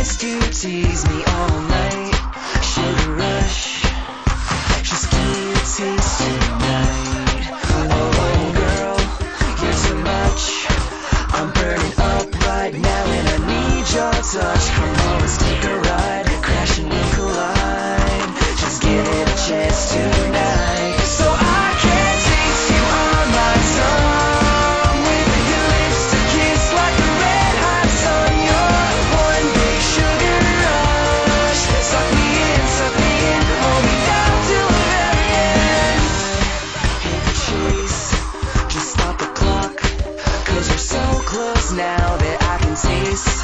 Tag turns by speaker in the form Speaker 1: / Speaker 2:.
Speaker 1: Just you tease me all night. Sugar rush. now that I can taste.